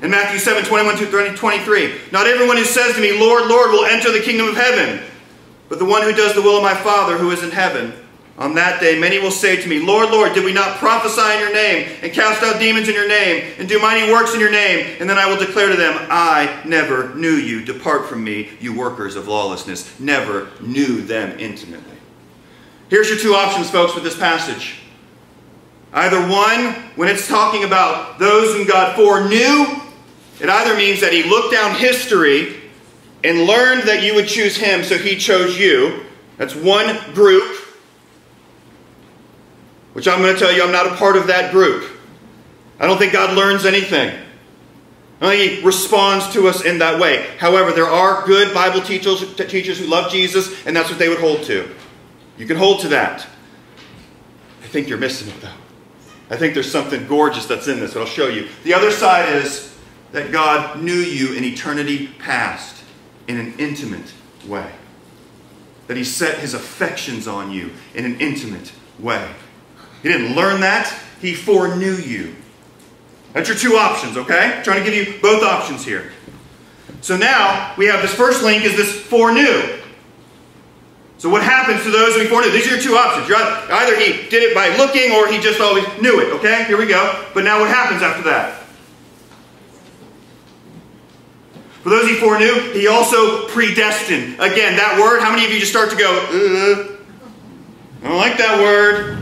In Matthew 7, 21 to 23, not everyone who says to me, Lord, Lord, will enter the kingdom of heaven, but the one who does the will of my Father who is in heaven. On that day, many will say to me, Lord, Lord, did we not prophesy in your name, and cast out demons in your name, and do mighty works in your name? And then I will declare to them, I never knew you. Depart from me, you workers of lawlessness. Never knew them intimately. Here's your two options, folks, with this passage. Either one, when it's talking about those whom God foreknew, it either means that he looked down history and learned that you would choose him, so he chose you. That's one group which I'm going to tell you, I'm not a part of that group. I don't think God learns anything. I think He responds to us in that way. However, there are good Bible teachers, teachers who love Jesus, and that's what they would hold to. You can hold to that. I think you're missing it, though. I think there's something gorgeous that's in this that I'll show you. The other side is that God knew you in eternity past in an intimate way. That He set His affections on you in an intimate way. He didn't learn that. He foreknew you. That's your two options, okay? I'm trying to give you both options here. So now we have this first link is this foreknew. So what happens to those who foreknew? These are your two options. You're either he did it by looking or he just always knew it, okay? Here we go. But now what happens after that? For those he foreknew, he also predestined. Again, that word, how many of you just start to go, uh, I don't like that word.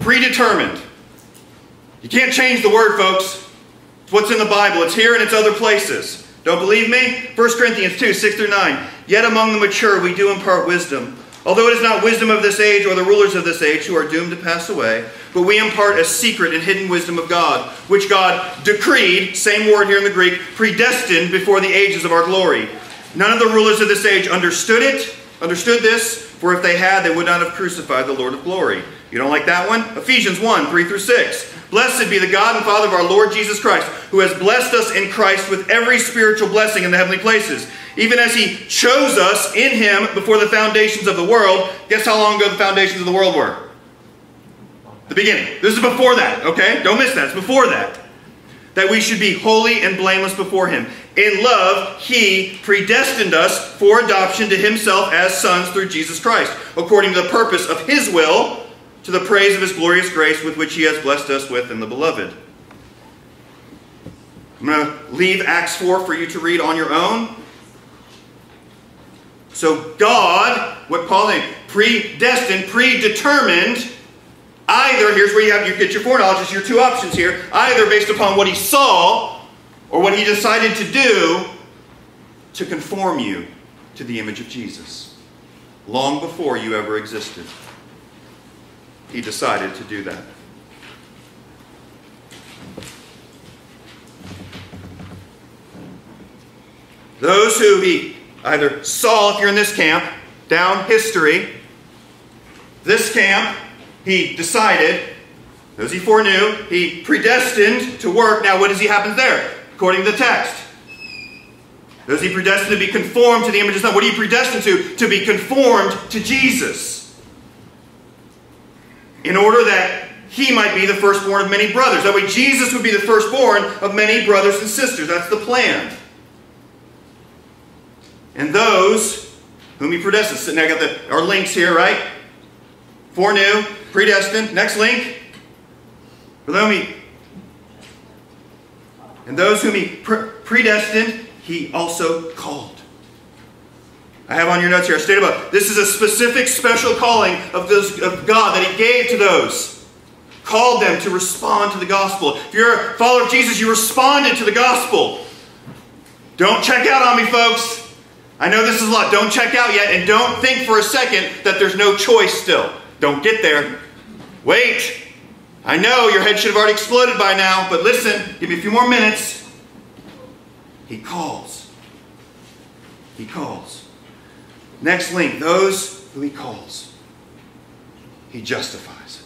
Predetermined. You can't change the word, folks. It's what's in the Bible. It's here and it's other places. Don't believe me? 1 Corinthians 2, 6 through 9. Yet among the mature we do impart wisdom. Although it is not wisdom of this age or the rulers of this age who are doomed to pass away, but we impart a secret and hidden wisdom of God, which God decreed, same word here in the Greek, predestined before the ages of our glory. None of the rulers of this age understood it, understood this, for if they had, they would not have crucified the Lord of glory. You don't like that one? Ephesians 1 3 through 6. Blessed be the God and Father of our Lord Jesus Christ, who has blessed us in Christ with every spiritual blessing in the heavenly places, even as he chose us in him before the foundations of the world. Guess how long ago the foundations of the world were? The beginning. This is before that, okay? Don't miss that. It's before that. That we should be holy and blameless before him. In love, he predestined us for adoption to himself as sons through Jesus Christ, according to the purpose of his will to the praise of his glorious grace with which he has blessed us with in the beloved. I'm going to leave Acts 4 for you to read on your own. So God, what Paul named, predestined, predetermined, either, here's where you have you get your foreknowledge, it's your two options here, either based upon what he saw or what he decided to do to conform you to the image of Jesus long before you ever existed he decided to do that. Those who he either saw, if you're in this camp, down history, this camp, he decided, those he foreknew, he predestined to work. Now, what does he happen there? According to the text. Those he predestined to be conformed to the image of Son. What are you predestined to? To be conformed to Jesus in order that he might be the firstborn of many brothers. That way, Jesus would be the firstborn of many brothers and sisters. That's the plan. And those whom he predestined. Now I got the, our links here, right? Foreknew, predestined. Next link. For whom he, and those whom he pre predestined, he also called. I have on your notes here, I stated above, this is a specific special calling of, those, of God that He gave to those. Called them to respond to the gospel. If you're a follower of Jesus, you responded to the gospel. Don't check out on me, folks. I know this is a lot. Don't check out yet, and don't think for a second that there's no choice still. Don't get there. Wait. I know your head should have already exploded by now, but listen, give me a few more minutes. He calls. He calls. Next link, those who he calls, he justifies.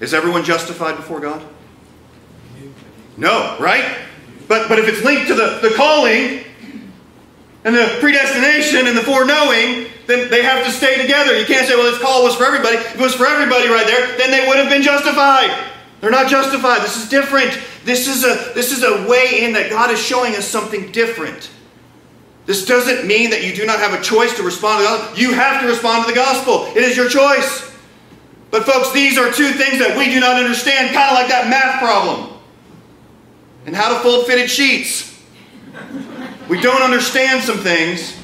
Is everyone justified before God? No, right? But, but if it's linked to the, the calling and the predestination and the foreknowing, then they have to stay together. You can't say, well, this call was for everybody. If it was for everybody right there, then they would have been justified. They're not justified. This is different. This is a this is a way in that God is showing us something different. This doesn't mean that you do not have a choice to respond to the gospel. You have to respond to the gospel. It is your choice. But folks, these are two things that we do not understand, kind of like that math problem. And how to fold fitted sheets. We don't understand some things.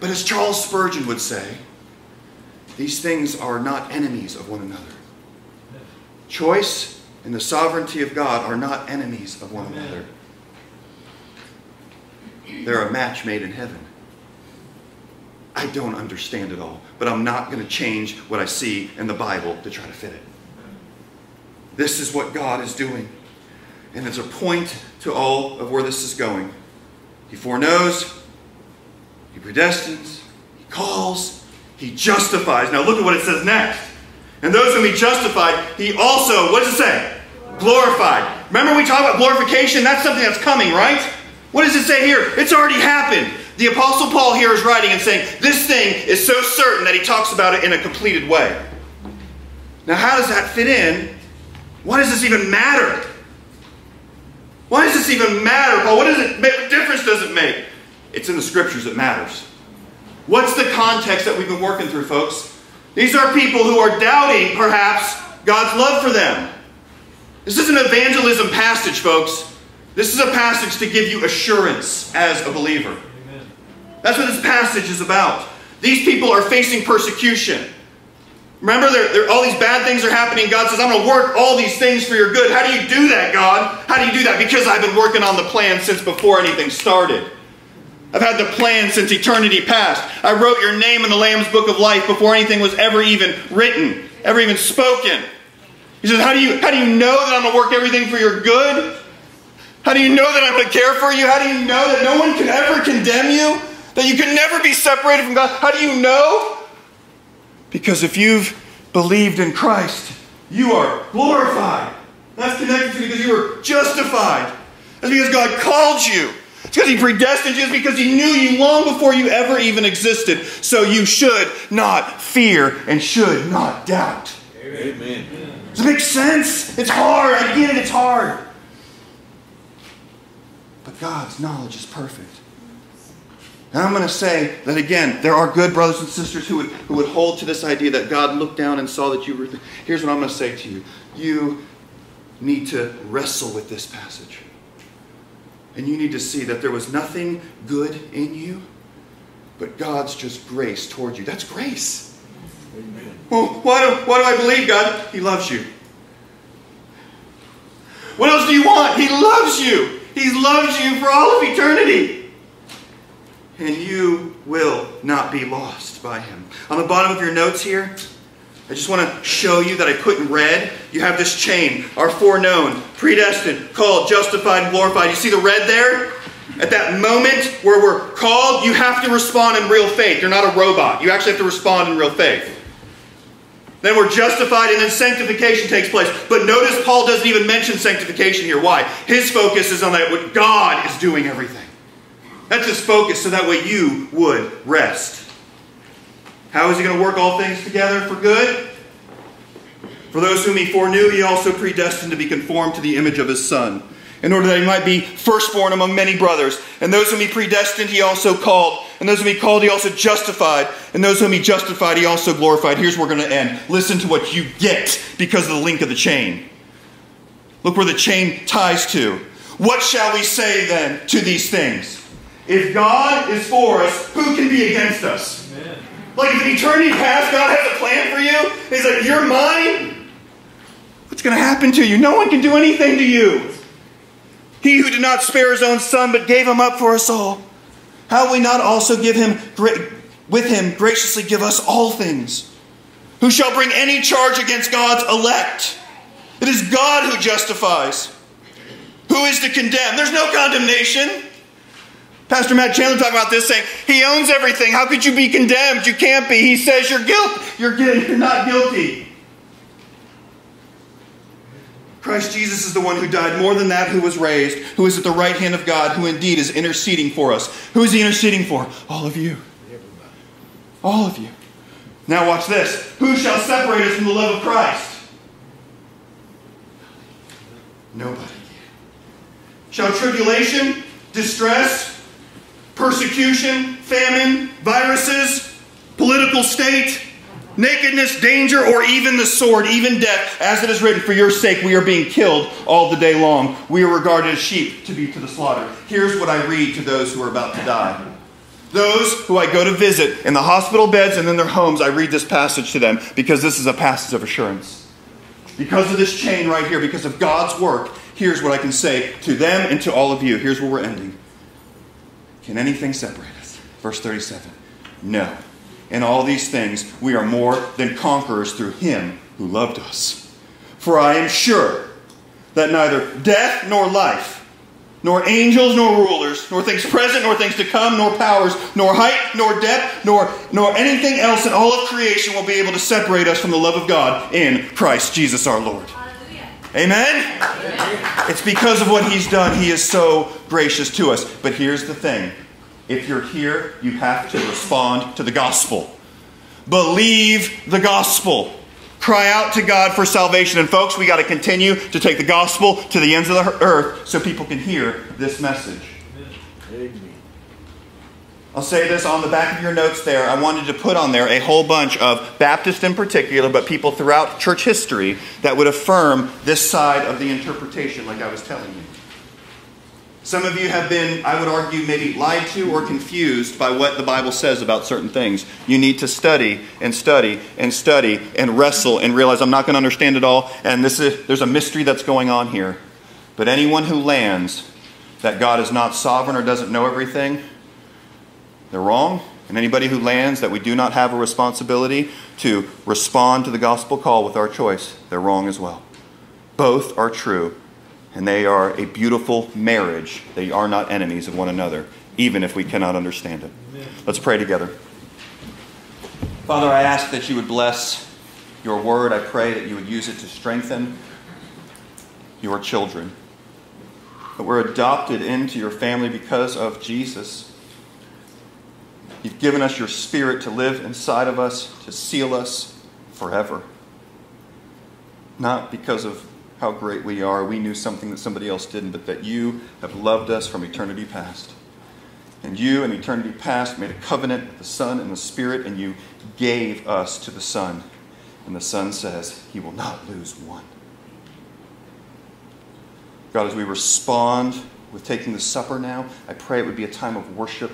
But as Charles Spurgeon would say, these things are not enemies of one another. Choice and the sovereignty of God are not enemies of one another. They're a match made in heaven. I don't understand it all, but I'm not going to change what I see in the Bible to try to fit it. This is what God is doing. And it's a point to all of where this is going. He foreknows, He predestines, He calls, He justifies. Now look at what it says next. And those whom He justified, He also, what does it say? Glorified. Remember we talked about glorification? That's something that's coming, right? What does it say here? It's already happened. The Apostle Paul here is writing and saying, this thing is so certain that he talks about it in a completed way. Now, how does that fit in? Why does this even matter? Why does this even matter, Paul? What, does it, what difference does it make? It's in the scriptures that matters. What's the context that we've been working through, folks? These are people who are doubting, perhaps, God's love for them. This is an evangelism passage, folks. This is a passage to give you assurance as a believer. Amen. That's what this passage is about. These people are facing persecution. Remember, they're, they're, all these bad things are happening. God says, I'm going to work all these things for your good. How do you do that, God? How do you do that? Because I've been working on the plan since before anything started. I've had the plan since eternity past. I wrote your name in the Lamb's book of life before anything was ever even written, ever even spoken. He says, How do you, how do you know that I'm going to work everything for your good? How do you know that I'm going to care for you? How do you know that no one can ever condemn you? That you can never be separated from God? How do you know? Because if you've believed in Christ, you are glorified. That's connected to because you were justified. That's because God called you. It's because He predestined you. It's because He knew you long before you ever even existed. So you should not fear and should not doubt. Amen. Does it make sense? It's hard. I get it. It's hard. But God's knowledge is perfect. And I'm going to say that again, there are good brothers and sisters who would, who would hold to this idea that God looked down and saw that you were. Here's what I'm going to say to you you need to wrestle with this passage. And you need to see that there was nothing good in you, but God's just grace toward you. That's grace. Amen. Well, why do, why do I believe God? He loves you. What else do you want? He loves you. He loves you for all of eternity. And you will not be lost by him. On the bottom of your notes here, I just want to show you that I put in red. You have this chain, are foreknown, predestined, called, justified, glorified. You see the red there? At that moment where we're called, you have to respond in real faith. You're not a robot. You actually have to respond in real faith. Then we're justified, and then sanctification takes place. But notice Paul doesn't even mention sanctification here. Why? His focus is on that what God is doing everything. That's his focus, so that way you would rest. How is he going to work all things together for good? For those whom he foreknew, he also predestined to be conformed to the image of his Son, in order that he might be firstborn among many brothers. And those whom he predestined, he also called. And those whom he called, he also justified. And those whom he justified, he also glorified. Here's where we're going to end. Listen to what you get because of the link of the chain. Look where the chain ties to. What shall we say then to these things? If God is for us, who can be against us? Amen. Like if in eternity past God has a plan for you, He's like, You're mine. What's going to happen to you? No one can do anything to you. He who did not spare his own son, but gave him up for us all, how will we not also give him with him graciously give us all things? Who shall bring any charge against God's elect? It is God who justifies. Who is to condemn? There's no condemnation. Pastor Matt Chandler talked about this, saying he owns everything. How could you be condemned? You can't be. He says you're guilt. You're, you're not guilty. Christ Jesus is the one who died more than that, who was raised, who is at the right hand of God, who indeed is interceding for us. Who is he interceding for? All of you. All of you. Now watch this. Who shall separate us from the love of Christ? Nobody. Shall tribulation, distress, persecution, famine, viruses, political state, nakedness, danger, or even the sword, even death, as it is written, for your sake we are being killed all the day long. We are regarded as sheep to be to the slaughter. Here's what I read to those who are about to die. Those who I go to visit in the hospital beds and in their homes, I read this passage to them because this is a passage of assurance. Because of this chain right here, because of God's work, here's what I can say to them and to all of you. Here's where we're ending. Can anything separate us? Verse 37. No. In all these things, we are more than conquerors through him who loved us. For I am sure that neither death nor life, nor angels nor rulers, nor things present nor things to come, nor powers, nor height nor depth, nor, nor anything else in all of creation will be able to separate us from the love of God in Christ Jesus our Lord. Amen? Amen? It's because of what He's done. He is so gracious to us. But here's the thing if you're here, you have to respond to the gospel. Believe the gospel. Cry out to God for salvation. And folks, we got to continue to take the gospel to the ends of the earth so people can hear this message. I'll say this on the back of your notes there. I wanted to put on there a whole bunch of Baptists in particular, but people throughout church history that would affirm this side of the interpretation, like I was telling you. Some of you have been, I would argue, maybe lied to or confused by what the Bible says about certain things. You need to study and study and study and wrestle and realize I'm not going to understand it all, and this is, there's a mystery that's going on here. But anyone who lands that God is not sovereign or doesn't know everything, they're wrong. And anybody who lands that we do not have a responsibility to respond to the gospel call with our choice, they're wrong as well. Both are true, and they are a beautiful marriage. They are not enemies of one another, even if we cannot understand it. Amen. Let's pray together. Father, I ask that you would bless your word. I pray that you would use it to strengthen your children. That we're adopted into your family because of Jesus. You've given us your spirit to live inside of us, to seal us forever. Not because of how great we are, we knew something that somebody else didn't, but that you have loved us from eternity past. And you, in eternity past, made a covenant with the Son and the Spirit, and you gave us to the Son. And the Son says, He will not lose one. God, as we respond with taking the supper now, I pray it would be a time of worship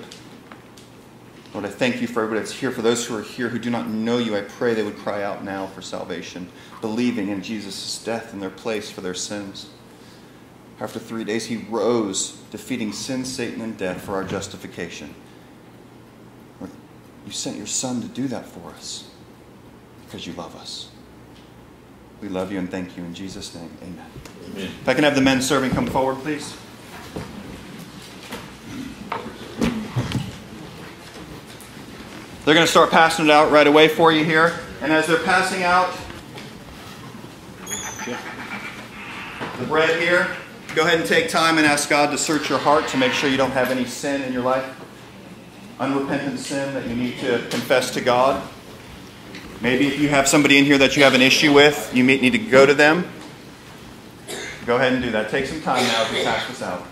Lord, I thank you for everybody that's here. For those who are here who do not know you, I pray they would cry out now for salvation, believing in Jesus' death in their place for their sins. After three days, he rose, defeating sin, Satan, and death for our justification. Lord, you sent your Son to do that for us because you love us. We love you and thank you in Jesus' name. Amen. Amen. If I can have the men serving come forward, please. They're going to start passing it out right away for you here. And as they're passing out the bread here, go ahead and take time and ask God to search your heart to make sure you don't have any sin in your life. Unrepentant sin that you need to confess to God. Maybe if you have somebody in here that you have an issue with, you need to go to them. Go ahead and do that. Take some time now we pass this out.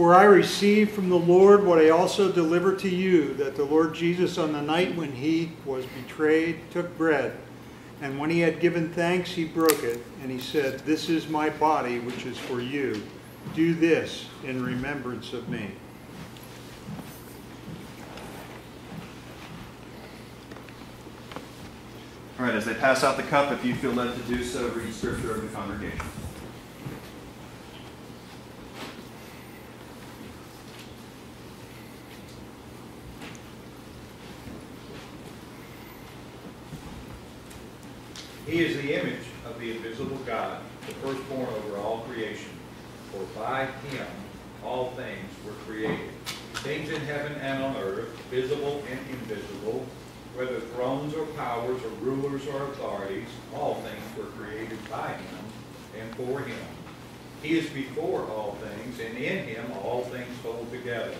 For I received from the Lord what I also delivered to you, that the Lord Jesus, on the night when he was betrayed, took bread. And when he had given thanks, he broke it, and he said, This is my body, which is for you. Do this in remembrance of me. All right, as they pass out the cup, if you feel led to do so, read scripture over the congregation. He is the image of the invisible God, the firstborn over all creation. For by him all things were created, things in heaven and on earth, visible and invisible, whether thrones or powers or rulers or authorities, all things were created by him and for him. He is before all things, and in him all things hold together.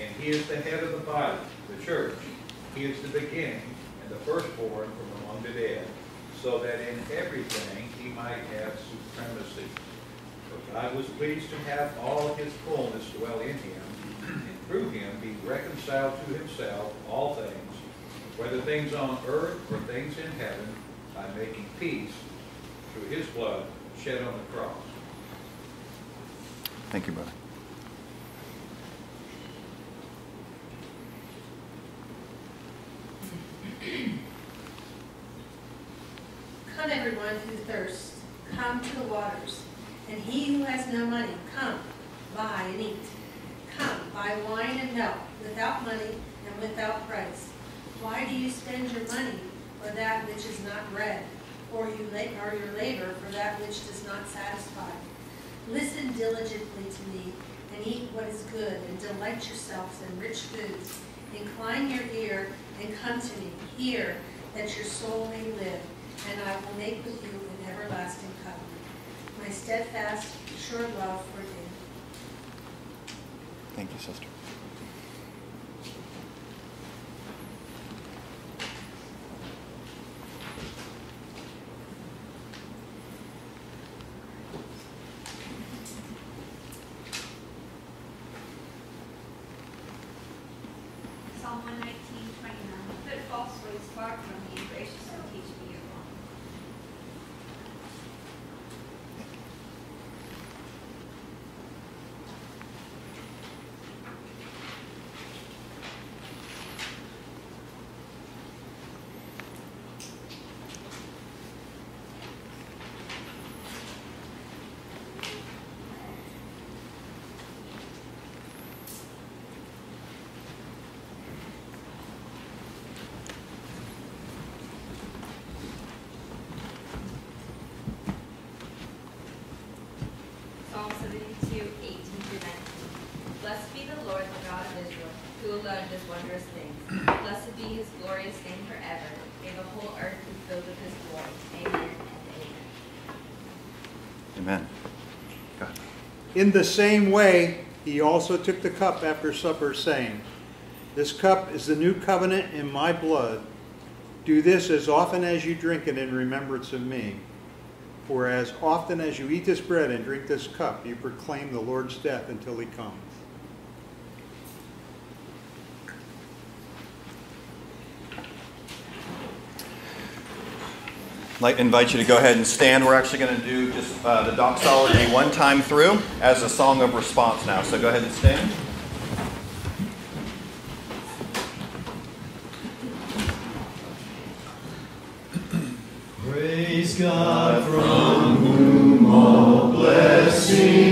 And he is the head of the body, the church. He is the beginning and the firstborn from among the dead, so that in everything he might have supremacy. For God was pleased to have all his fullness dwell in him, and through him be reconciled to himself all things, whether things on earth or things in heaven, by making peace through his blood shed on the cross. Thank you, brother. [clears throat] Come, everyone who thirsts, come to the waters. And he who has no money, come, buy and eat. Come, buy wine and milk, without money and without price. Why do you spend your money for that which is not bread, or you or your labor for that which does not satisfy? Listen diligently to me, and eat what is good, and delight yourselves in rich foods. Incline your ear and come to me. Hear that your soul may live, and I will make with you an everlasting covenant. My steadfast, sure love for you. Thank you, sister. Psalm one nineteen twenty-nine, put false ways far from me, graciously teach me your law. Psalm 72, 18 through 19. Blessed be the Lord, the God of Israel, who alone does wondrous things. Blessed be his glorious name forever. May the whole earth be filled with his glory. Amen and amen. Amen. God. In the same way, he also took the cup after supper, saying, This cup is the new covenant in my blood. Do this as often as you drink it in remembrance of me. For as often as you eat this bread and drink this cup, you proclaim the Lord's death until he comes. Like invite you to go ahead and stand. We're actually going to do just uh, the doxology one time through as a song of response now. So go ahead and stand. Praise God from whom all blessings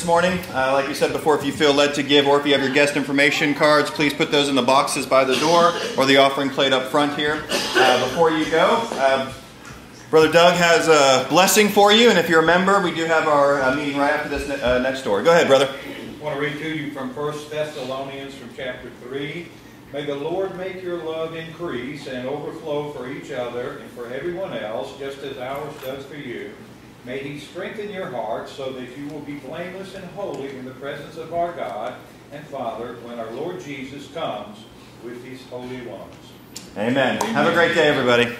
this morning. Uh, like we said before, if you feel led to give or if you have your guest information cards, please put those in the boxes by the door or the offering plate up front here. Uh, before you go, um, Brother Doug has a blessing for you, and if you're a member, we do have our uh, meeting right after this ne- uh, next door. Go ahead, brother. I want to read to you from 1 Thessalonians from chapter 3. May the Lord make your love increase and overflow for each other and for everyone else, just as ours does for you. May he strengthen your hearts so that you will be blameless and holy in the presence of our God and Father when our Lord Jesus comes with his holy ones. Amen. Have a great day, everybody.